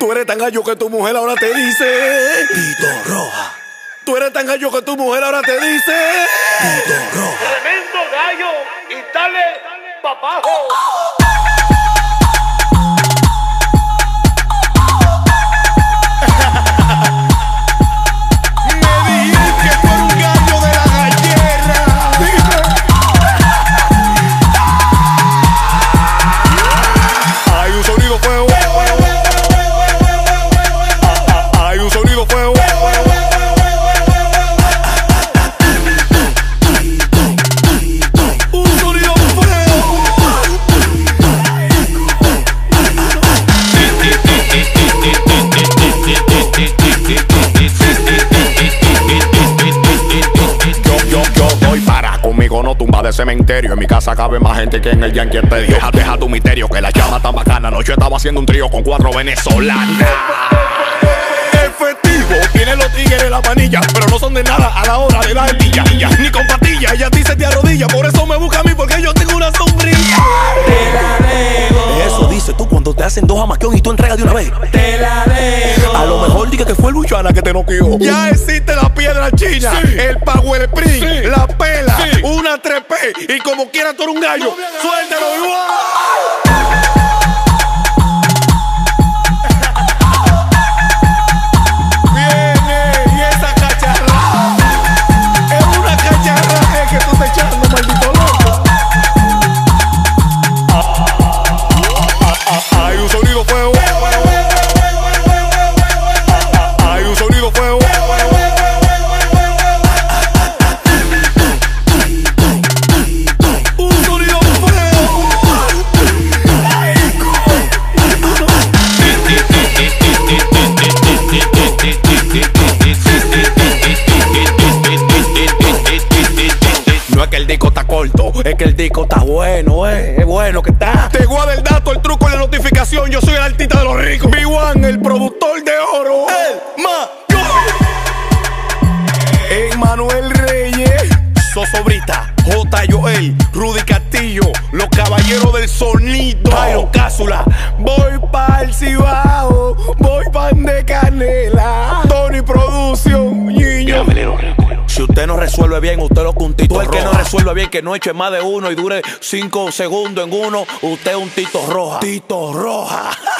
Tú eres tan gallo que tu mujer ahora te dice. Tito Roja, Tú eres tan gallo que tu mujer ahora te dice. Tito Roja. Tremendo gallo y dale papajo. No tumba de cementerio. En mi casa cabe más gente que en el Yankee Estadio. Deja, deja tu misterio, que la llama tan bacana. Anoche estaba haciendo un trío con cuatro venezolanas. Efectivo, tienen los tigres la manilla, pero no son de nada a la hora de dar el dilla. Ni con patillas, ella dice te arrodilla. Por eso me busca a mí, porque yo tengo una sombrilla. Hacen dos amaquión y tú entregas de una vez. te la debo. A lo mejor diga que fue Luchana que te noqueó. Ya existe la piedra china, el Power Spring, la pela, una 3P y como quiera tú eres un gallo, suéltalo igual. Es que el disco está bueno, eh. Es bueno que está. Te guarda el dato, el truco y la notificación. Yo soy el artista de los ricos. Big One, el productor de oro. El mayor. Emanuel Reyes. Sosobrita. J. Joel. Rudy Castillo. Los caballeros del sonido. Byron Cápsula. Voy pa'l Cibao. Voy pan de canela. Usted no resuelve bien, usted lo un tito Tú el que no resuelve bien, que no eche más de uno y dure cinco segundos en uno, usted es un tito roja. Tito roja.